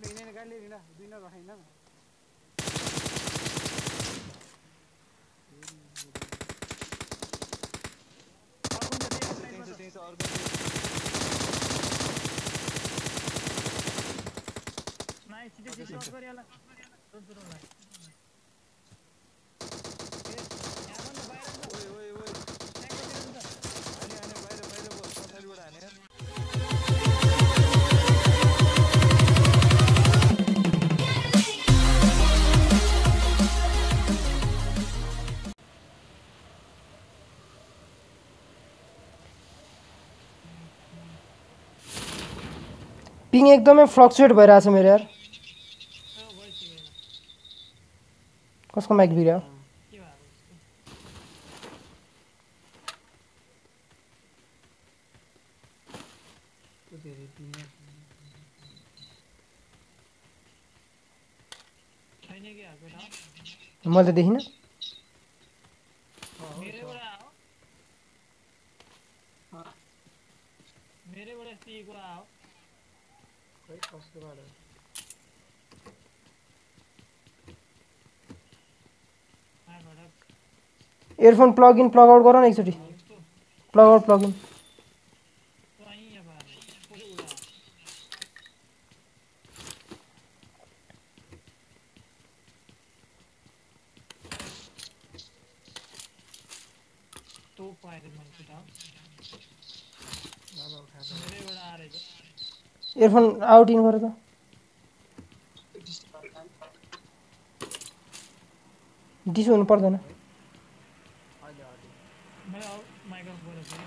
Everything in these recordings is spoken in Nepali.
¿Qué es eso? पिंग एकदम फ्लक्चुएट भैर मेरे मेरो यार। कसको माइक बिग्रियो? मैले त देखिनँ। मेरैबाट Right across the ladder. Earphone plug in plug out गर न एकचोटि plug out plug in earphone out in गर त। डिस हुनु पर्दैन मैले अब माइक्रोफोन बोलेको थिएँ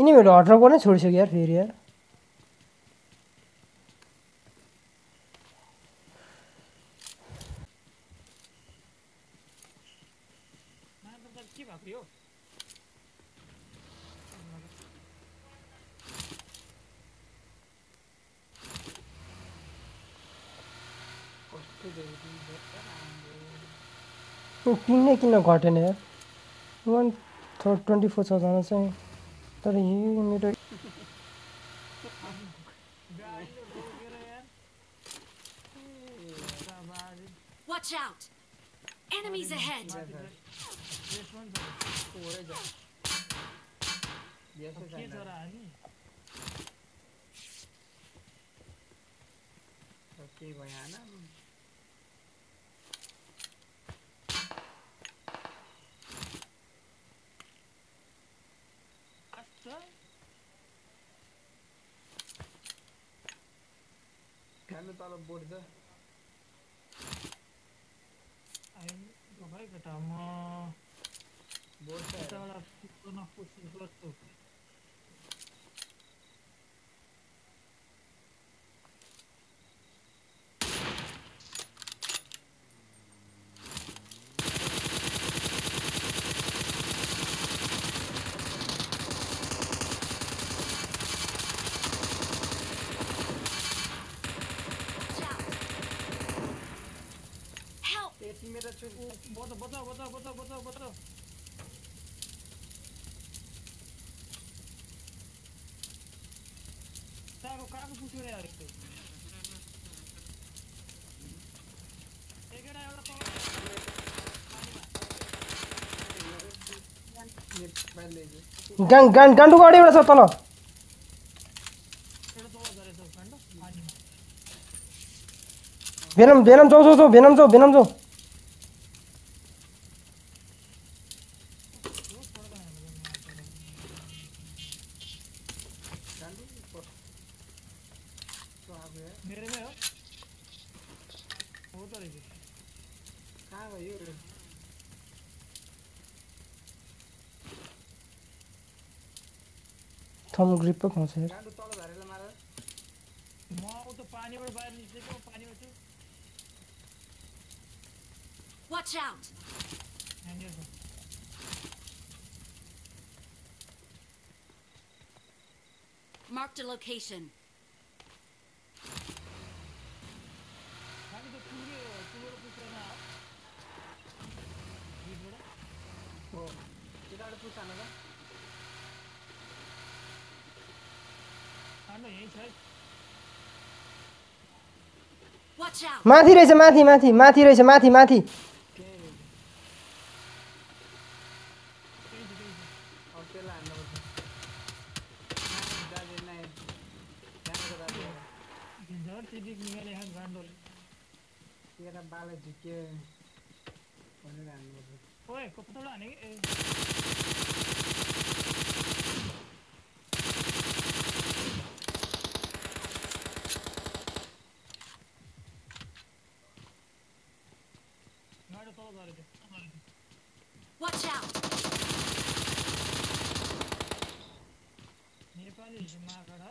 यिनीहरू हटर गर्नै छोडिसक्यो यार फेरि यार। मात्र त के भएको यो पिङ नै किन घटेन यार? वान ट्वेन्टी फोर छजना चाहिँ तर हे मेरो Watch out! Enemies ahead! Okay, खानु तल बोट त आइ भाइ केटा म बोट बोतो बोतो बोतो बोतो बोतो बोतो ताको काको पूछ रहे यार इतने एक ना यार तो गन गन गन तो गाड़ी में रहता ना बिनम बिनम जो जो जो बिनम जो बिनम जो। पानीबाट बाहिर निस्केको पानीमा छु Watch out! यहाँनिर छ Marked a location. हामी माथि रहेछ माथि माथि माथि रहेछ माथि माथि त्यही रहेछ त्यही छ त्यही छ अब त्यसलाई हान्नुपर्छ नाइ, दाजु नाइ त्यहाँको दाजु झन् चिटिक निकाले खान गान्डोले एउटा बाला झुक्यो भनेर हान्नुपर्छ ओए कपडा हाने कि ए गाडी तल झरेको थियो Watch out! नेपाली माकडा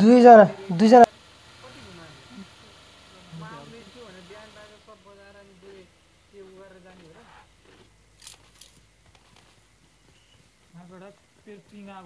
दुईजना दुईजना। कति घुमा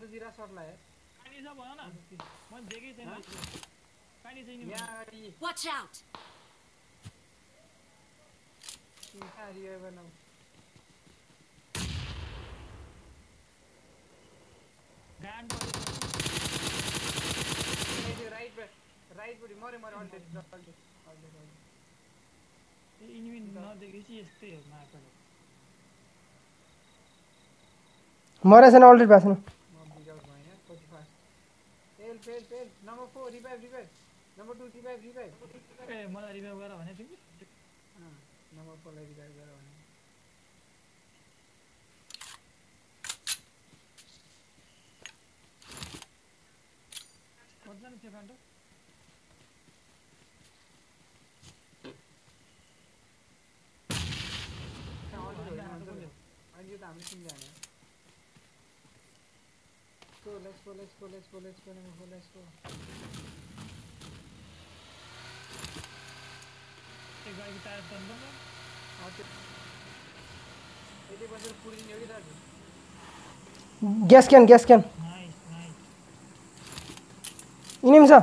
तो जीरा शॉट लाए। काही नाही बोला ना मग जे काही काही नाही काही वॉच आउट हरी आहे बनव गॅन राईट राईट मरे मरे ऑलरेडी ऑलरेडी ऑलरेडी ना। Fail fail number four revive revive number two revive revive ए मलाई रिभाइभ गर भने नम्बर फोरलाई रिभाइभ गर भने कतिजना थियो। अहिले त हाम्रो let's go, let's go, let's go, let's go, let's go, let's go. एक गाड़ी की टायर बंद होगा आते ये बंदर पूरी नहीं होगी दादी gas can gas can nice nice enemy सा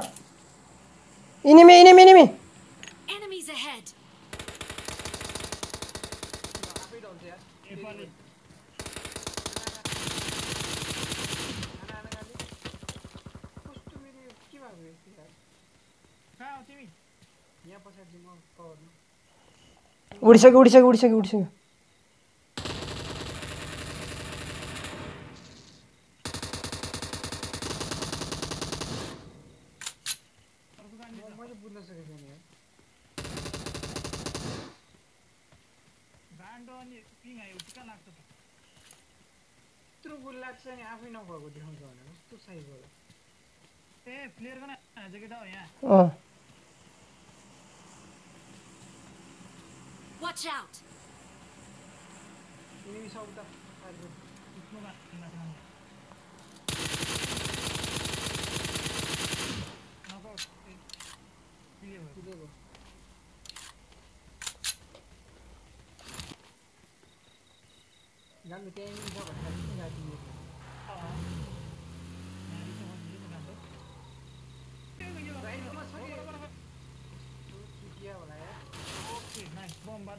इनिम इनिम इनिम उडिसक्यो उडिसक्यो उडिसक्यो उडिसक्यो लाग्छ अनि आफै नभएको देखाउँछ भने कस्तो साइज होला ए न ज्याकेट हो यहाँ Watch out! なんで店員か、っていう。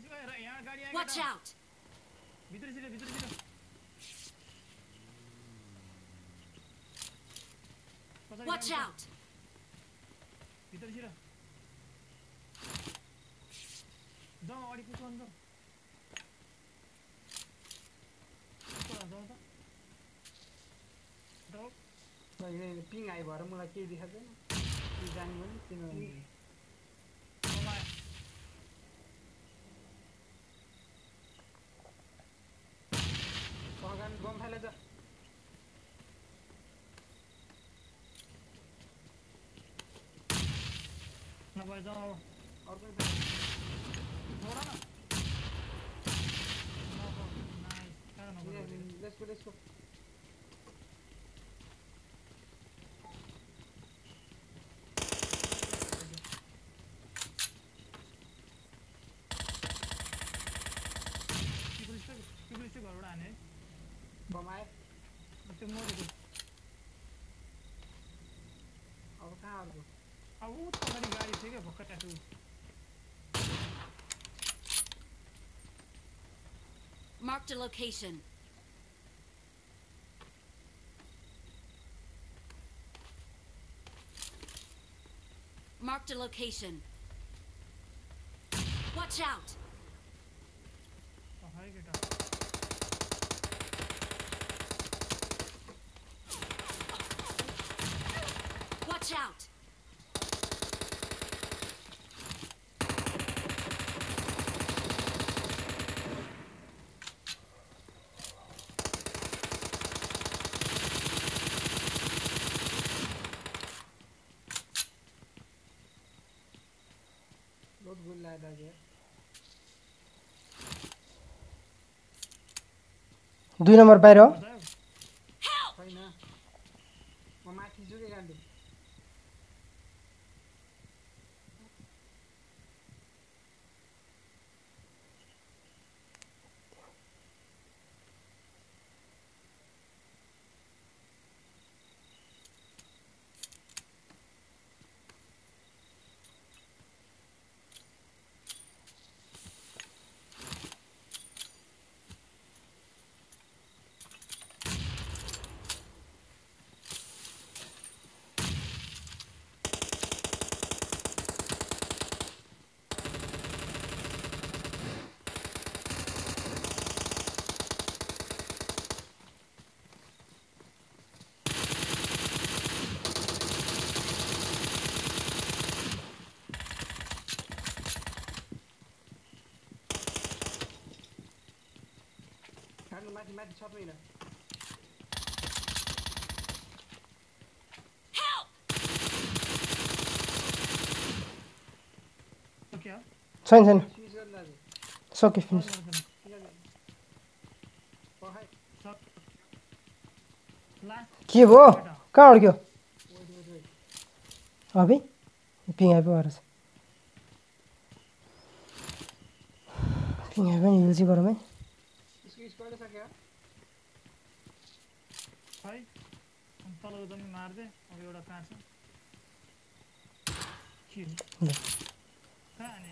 यहाँ गाडी जाउँ अगाडि पुग्छ अन्त जाउँ त जाउँ पिङ आइ भएर मलाई केही देखाएको छैन जाने भने तिनीहरू नभए जाउँ अब अर्को फाले छोड न नगो नाइस कहाँ नगो let's go let's go people store people store घरबाट हाने है बम आयो त्यो मरेको अब कहाँ अर्को Marked a location. Marked a location. Watch out! Oh, get. दुई नम्बर बाहिर हो मजा आयो छैन म माथि छु कि गाडी होइन क्या छैन छैन सक्यो फिनिस के भयो कहाँ अड्क्यो अभि पिङ पो भएर पिङ आयो भने हिल चाहिँ गरौँ है तल उता मारिदिए अब एउटा छ के। कहाँ हाने